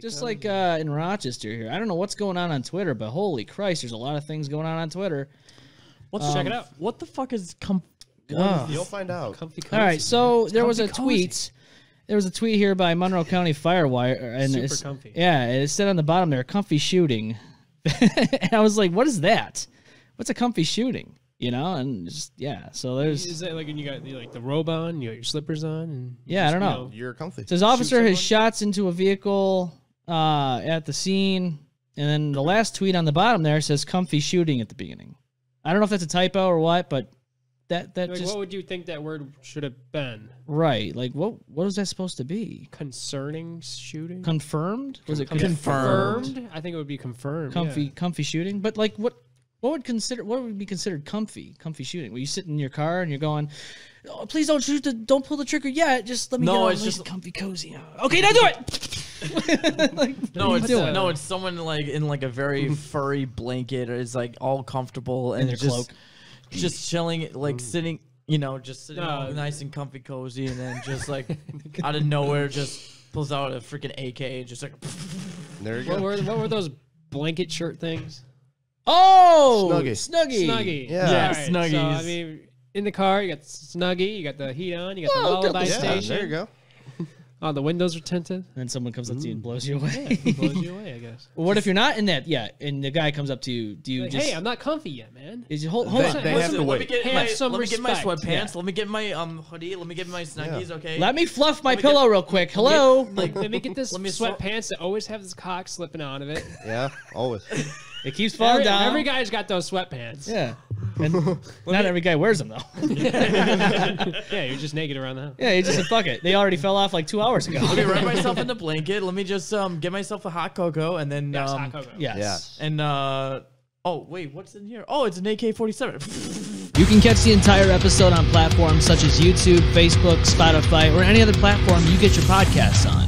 just like uh, in Rochester here. I don't know what's going on on Twitter, but holy Christ, there's a lot of things going on on Twitter. Let's check um, it out. What the fuck is com- Ugh. You'll find out. Comfy All right, so there was a comfy tweet. There was a tweet here by Monroe County Fire Wire, and Super it's, comfy. Yeah, it said on the bottom there, "comfy shooting," and I was like, "What is that? What's a comfy shooting?" You know, and just yeah. So there's Is that like when you got like the robe on, you got your slippers on, and you Yeah, I don't you know. You're comfy. It says officer has shots into a vehicle uh, at the scene, and then the last tweet on the bottom there says "comfy shooting" at the beginning. I don't know if that's a typo or what, but that that Like, just what would you think that word should have been? right. Like what what was that supposed to be? Concerning shooting? Confirmed? Was it Confirmed. confirmed? I think it would be confirmed. comfy yeah. comfy shooting? But like what what would consider what would be considered comfy comfy shooting? Where you sit in your car and you're going. Oh, please don't shoot the, don't pull the trigger yet. Just let me No, get all it's nice just- and comfy cozy. Okay, now do it. Like, No, it's you doing? no, it's someone like in like a very furry blanket or is like all comfortable and their just cloak. just chilling, like sitting, you know, just sitting No. nice and comfy, cozy, and then just like out of nowhere, just pulls out a freaking AK, and just like There you What go. were, what were those blanket shirt things? Oh, Snuggie. Snuggie. Snuggie. Yeah. Yeah, Alright, So, I mean, in the car, you got Snuggie, you got the heat on, you got the Oh, lullaby double- Yeah, station. there you go. Oh, the windows are tinted. And then someone comes up to you and blows you away. Blows you away, I guess. Well, what if you're not in that? Yeah, and the guy comes up to you. Do you Like, just? hey, I'm not comfy yet, man. is you hold, hold They- on. they Hold have to let me wait. get Have my some let me get my respect. sweatpants, Yeah. let me get my um hoodie, let me get my snuggies, okay? Let me fluff my Let me get- pillow real quick. Hello. Like, let me get this Let me sw- sweatpants that always have this cock slipping out of it. Yeah, always. it keeps falling Every, down. every guy's got those sweatpants. Yeah. And not every guy wears them though. Yeah, you're just naked around the house. yeah, he just said fuck it. They already fell off like two hours ago. Let me wrap myself in the blanket. Let me just um get myself a hot cocoa and then Yes, um hot cocoa. Yes. and uh oh wait, what's in here? Oh, it's an AK-47. You can catch the entire episode on platforms such as YouTube, Facebook, Spotify, or any other platform you get your podcasts on.